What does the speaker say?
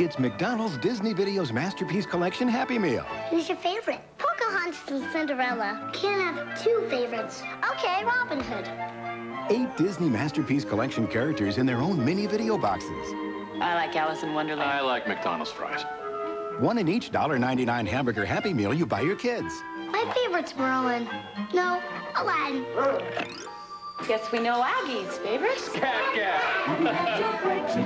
It's McDonald's Disney Videos Masterpiece Collection Happy Meal. Who's your favorite? Pocahontas and Cinderella. Can't have two favorites. Okay, Robin Hood. Eight Disney Masterpiece Collection characters in their own mini video boxes. I like Alice in Wonderland. I like McDonald's fries. One in each $1.99 hamburger Happy Meal you buy your kids. My favorite's Merlin. No, Aladdin. Guess we know Aggie's favorite. Cat, cat.